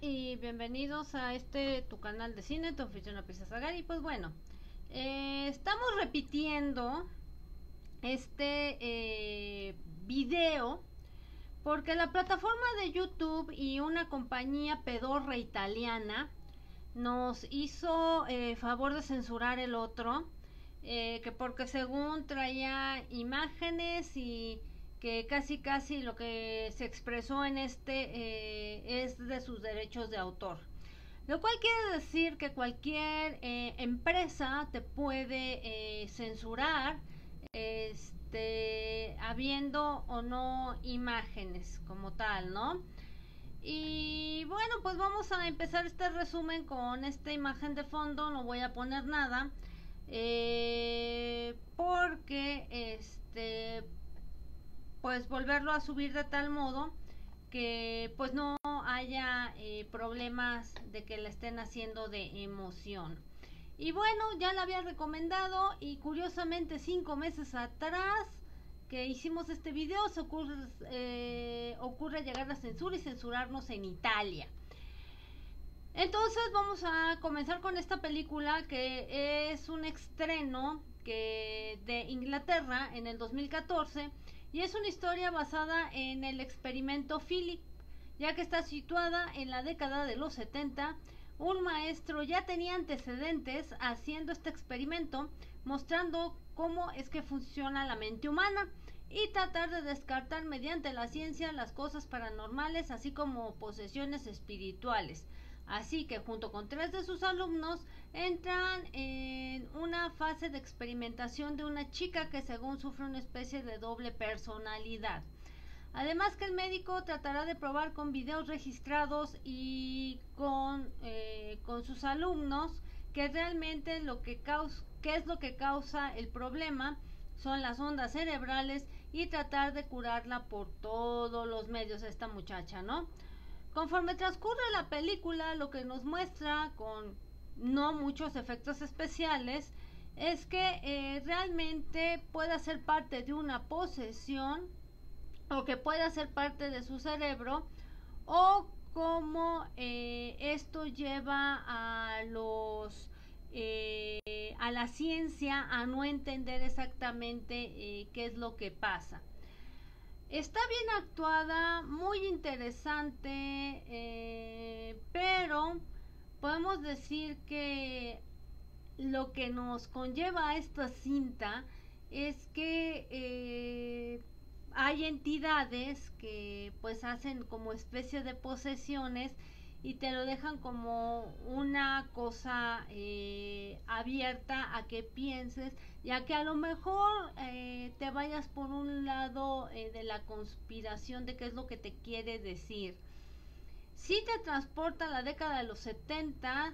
bienvenidos a este tu canal de cine, tu oficina Pisa Sagari. Pues bueno, eh, estamos repitiendo este eh, video porque la plataforma de YouTube y una compañía pedorra italiana nos hizo eh, favor de censurar el otro, eh, que porque según traía imágenes y que casi casi lo que se expresó en este eh, es de sus derechos de autor. Lo cual quiere decir que cualquier eh, empresa te puede eh, censurar este, habiendo o no imágenes como tal, ¿no? Y bueno, pues vamos a empezar este resumen con esta imagen de fondo, no voy a poner nada, porque pues volverlo a subir de tal modo que pues no haya eh, problemas de que la estén haciendo de emoción. Y bueno, ya la había recomendado y curiosamente cinco meses atrás que hicimos este video se ocurre, eh, ocurre llegar la censura y censurarnos en Italia. Entonces vamos a comenzar con esta película que es un estreno que de Inglaterra en el 2014 y es una historia basada en el experimento Philip, ya que está situada en la década de los 70. Un maestro ya tenía antecedentes haciendo este experimento, mostrando cómo es que funciona la mente humana y tratar de descartar mediante la ciencia las cosas paranormales, así como posesiones espirituales. Así que junto con tres de sus alumnos entran en una fase de experimentación de una chica que según sufre una especie de doble personalidad. Además que el médico tratará de probar con videos registrados y con, eh, con sus alumnos que realmente lo que causa, qué es lo que causa el problema son las ondas cerebrales y tratar de curarla por todos los medios esta muchacha, ¿no? Conforme transcurre la película, lo que nos muestra con no muchos efectos especiales es que eh, realmente pueda ser parte de una posesión o que pueda ser parte de su cerebro o cómo eh, esto lleva eh, a la ciencia a no entender exactamente qué es lo que pasa. Está bien actuada, muy interesante, eh, pero podemos decir que lo que nos conlleva esta cinta es que eh, hay entidades que pues hacen como especie de posesiones y te lo dejan como una cosa eh, abierta a que pienses ya que a lo mejor eh, te vayas por un lado eh, de la conspiración de qué es lo que te quiere decir. Si te transporta a la década de los 70,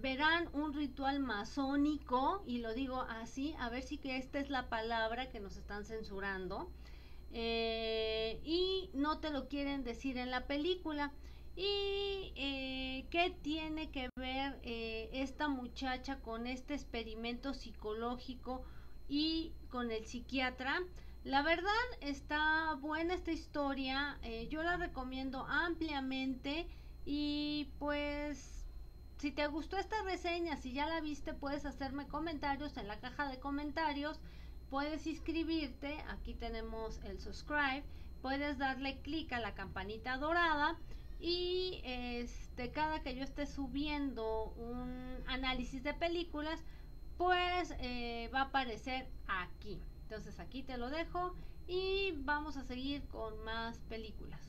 verán un ritual masónico, y lo digo así, a ver si que esta es la palabra que nos están censurando, y no te lo quieren decir en la película. ¿Y eh, qué tiene que ver eh, esta muchacha con este experimento psicológico y con el psiquiatra? La verdad está buena esta historia, eh, yo la recomiendo ampliamente y pues si te gustó esta reseña, si ya la viste, puedes hacerme comentarios en la caja de comentarios, puedes inscribirte, aquí tenemos el subscribe, puedes darle clic a la campanita dorada y este cada que yo esté subiendo un análisis de películas pues eh, va a aparecer aquí. Entonces aquí te lo dejo y vamos a seguir con más películas